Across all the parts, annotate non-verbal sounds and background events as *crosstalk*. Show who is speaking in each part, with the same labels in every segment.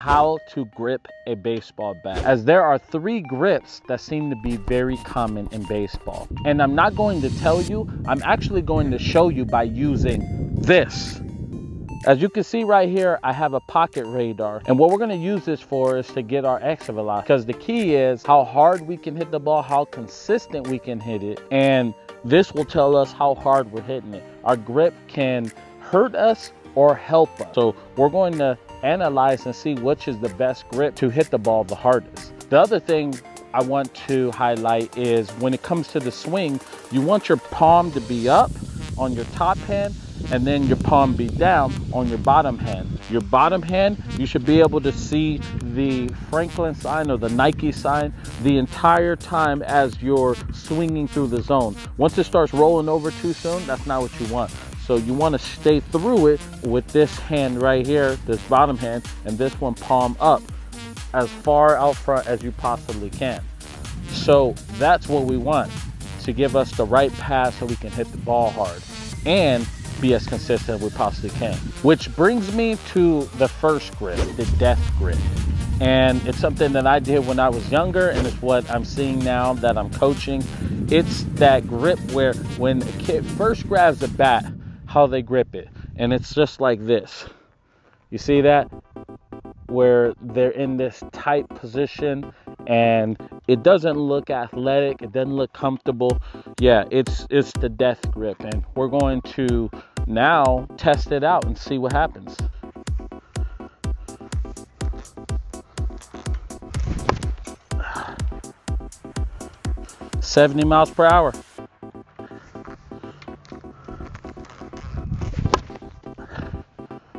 Speaker 1: how to grip a baseball bat as there are three grips that seem to be very common in baseball. And i'm not going to tell you i'm actually going to show you by using this. As you can see right here i have a pocket radar. And what we're going to use this for is to get our exit velocity because the key is how hard we can hit the ball how consistent we can hit it. And this will tell us how hard we're hitting it. Our grip can hurt us or help us. So we're going to analyze and see which is the best grip to hit the ball the hardest. The other thing I want to highlight is when it comes to the swing, you want your palm to be up on your top hand and then your palm be down on your bottom hand. Your bottom hand, you should be able to see the Franklin sign or the Nike sign the entire time as you're swinging through the zone. Once it starts rolling over too soon, that's not what you want. So you want to stay through it with this hand right here, this bottom hand, and this one palm up as far out front as you possibly can. So that's what we want to give us the right pass so we can hit the ball hard and be as consistent as we possibly can. Which brings me to the first grip, the death grip. And it's something that I did when I was younger, and it's what I'm seeing now that I'm coaching. It's that grip where when a kid first grabs the bat, how they grip it. And it's just like this. You see that? Where they're in this tight position and it doesn't look athletic, it doesn't look comfortable. Yeah, it's it's the death grip and we're going to now test it out and see what happens. Seventy miles per hour.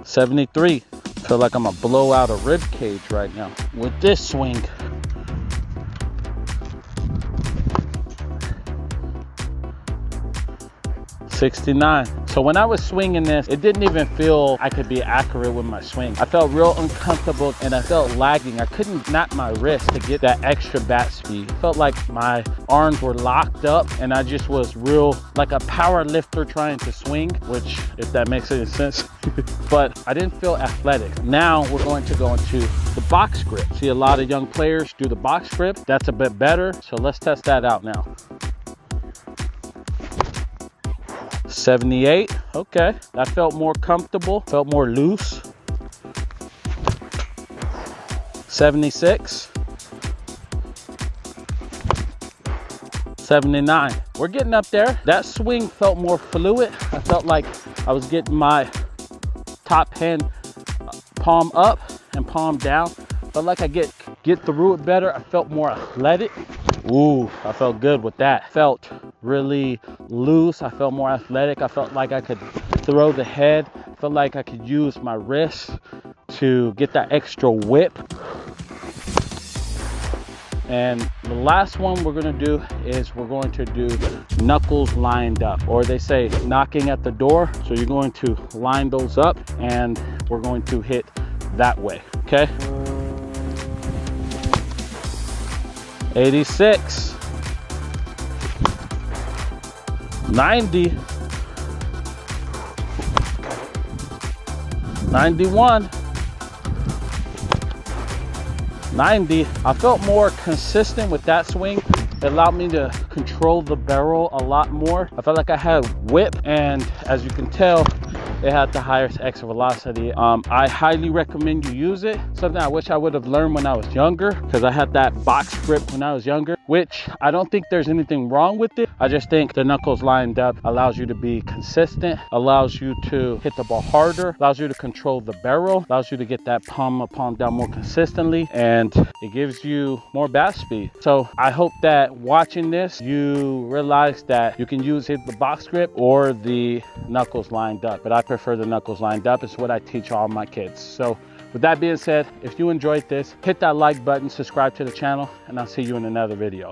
Speaker 1: 73. Feel like I'm gonna blow out a rib cage right now with this swing. 69. So when I was swinging this, it didn't even feel I could be accurate with my swing. I felt real uncomfortable and I felt lagging. I couldn't snap my wrist to get that extra bat speed. felt like my arms were locked up and I just was real like a power lifter trying to swing, which if that makes any sense. *laughs* but I didn't feel athletic. Now we're going to go into the box grip. See a lot of young players do the box grip. That's a bit better. So let's test that out now. 78, okay. That felt more comfortable, felt more loose. 76. 79. We're getting up there. That swing felt more fluid. I felt like I was getting my top hand uh, palm up and palm down. Felt like I get get through it better. I felt more athletic. Ooh, I felt good with that. Felt really loose. I felt more athletic. I felt like I could throw the head. felt like I could use my wrist to get that extra whip. And the last one we're gonna do is we're going to do knuckles lined up, or they say knocking at the door. So you're going to line those up and we're going to hit that way, okay? 86, 90, 91, 90. I felt more consistent with that swing. It allowed me to control the barrel a lot more. I felt like I had whip and as you can tell, it had the highest exit velocity. Um, I highly recommend you use it. Something I wish I would have learned when I was younger because I had that box grip when I was younger, which I don't think there's anything wrong with it. I just think the knuckles lined up allows you to be consistent, allows you to hit the ball harder, allows you to control the barrel, allows you to get that palm up, palm down more consistently, and it gives you more bat speed. So I hope that watching this, you realize that you can use the box grip or the knuckles lined up. But I prefer the knuckles lined up. It's what I teach all my kids. So with that being said, if you enjoyed this, hit that like button, subscribe to the channel, and I'll see you in another video.